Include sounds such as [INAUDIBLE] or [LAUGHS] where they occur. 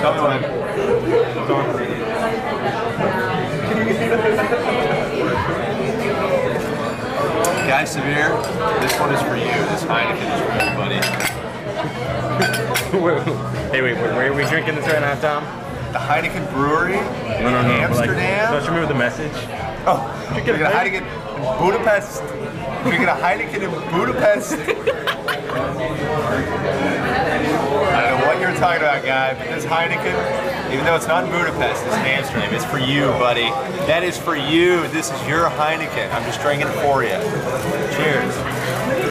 Tell me when. Guy Severe, this one is for you. This Heineken is for you, buddy. [LAUGHS] hey, wait, wait, where are we drinking this right now, Tom? The Heineken Brewery No, no, no. but Like, Amsterdam. don't you remember the message? Oh, drinking a Heineken in Budapest. Drinking a Heineken in Budapest. [LAUGHS] you're talking about, guy, but this Heineken, even though it's not in Budapest, it's in Amsterdam. It's for you, buddy. That is for you. This is your Heineken. I'm just drinking it for you. Cheers.